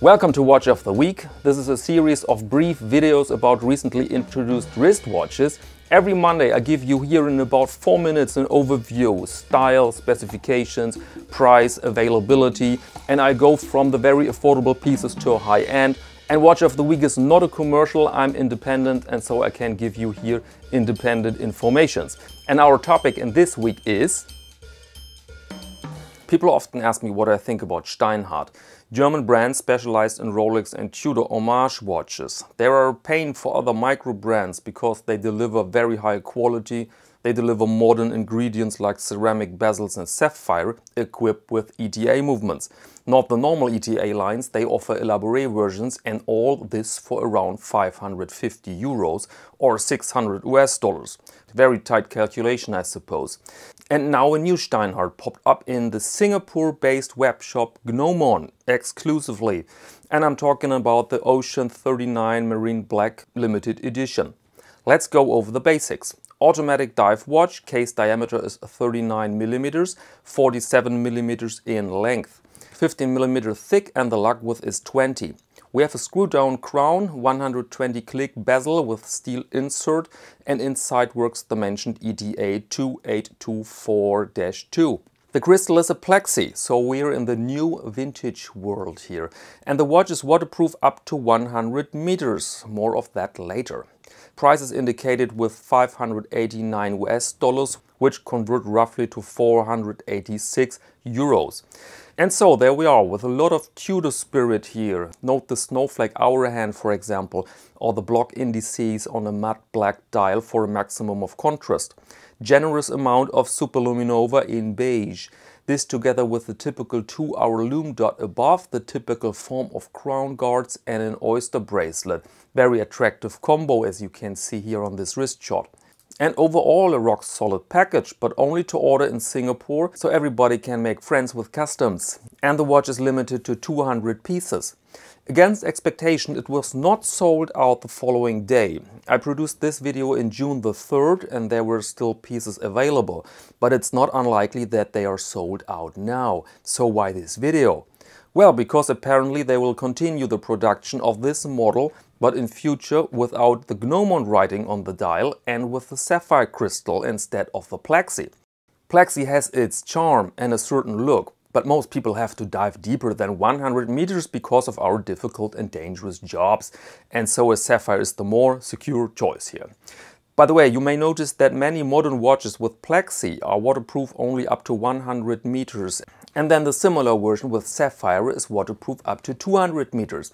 Welcome to Watch of the Week. This is a series of brief videos about recently introduced wristwatches. Every Monday I give you here in about 4 minutes an overview, style, specifications, price, availability and I go from the very affordable pieces to a high end. And Watch of the Week is not a commercial, I'm independent and so I can give you here independent informations. And our topic in this week is People often ask me what I think about Steinhart. German brand specialized in Rolex and Tudor homage watches. They are a pain for other micro brands because they deliver very high quality, they deliver modern ingredients like ceramic bezels and sapphire equipped with ETA movements. Not the normal ETA lines, they offer elaborate versions and all this for around 550 euros or 600 US dollars. Very tight calculation I suppose. And now a new Steinhart popped up in the Singapore-based webshop Gnomon exclusively. And I'm talking about the Ocean 39 Marine Black Limited Edition. Let's go over the basics. Automatic dive watch, case diameter is 39 millimeters, 47 millimeters in length. 15 millimeter thick and the lug width is 20. We have a screw down crown, 120 click bezel with steel insert and inside works the mentioned ETA 2824-2. The crystal is a plexi, so we're in the new vintage world here. And the watch is waterproof up to 100 meters. More of that later. Price is indicated with 589 US dollars, which convert roughly to 486 euros. And so there we are with a lot of Tudor spirit here. Note the snowflake hour hand for example or the block indices on a matte black dial for a maximum of contrast. Generous amount of superluminova in beige. This together with the typical 2 hour lume dot above, the typical form of crown guards and an oyster bracelet. Very attractive combo as you can see here on this wrist shot. And overall a rock solid package, but only to order in Singapore, so everybody can make friends with customs. And the watch is limited to 200 pieces. Against expectation, it was not sold out the following day. I produced this video in June the 3rd and there were still pieces available, but it's not unlikely that they are sold out now. So why this video? Well, because apparently they will continue the production of this model but in future without the Gnomon writing on the dial and with the sapphire crystal instead of the Plexi. Plexi has its charm and a certain look, but most people have to dive deeper than 100 meters because of our difficult and dangerous jobs, and so a sapphire is the more secure choice here. By the way, you may notice that many modern watches with Plexi are waterproof only up to 100 meters, and then the similar version with Sapphire is waterproof up to 200 meters.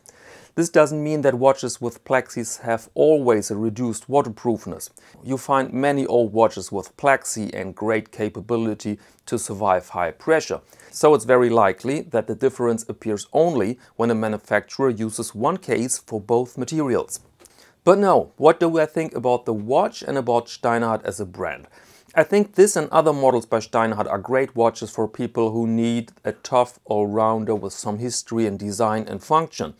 This doesn't mean that watches with plexis have always a reduced waterproofness. You find many old watches with plexi and great capability to survive high pressure. So it's very likely that the difference appears only when a manufacturer uses one case for both materials. But no, what do I think about the watch and about Steinhart as a brand? I think this and other models by Steinhart are great watches for people who need a tough all-rounder with some history and design and function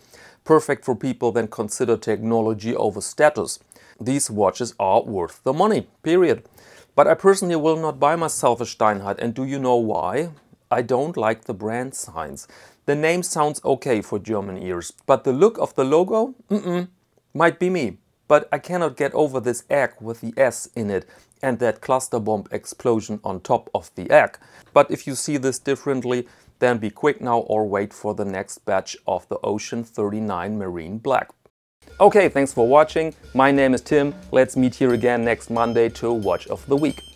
perfect for people that consider technology over status. These watches are worth the money, period. But I personally will not buy myself a Steinhart and do you know why? I don't like the brand signs. The name sounds okay for German ears, but the look of the logo? Mm-mm, might be me. But I cannot get over this egg with the S in it and that cluster bomb explosion on top of the egg. But if you see this differently, then be quick now or wait for the next batch of the Ocean 39 Marine Black. Okay, thanks for watching. My name is Tim. Let's meet here again next Monday to Watch of the Week.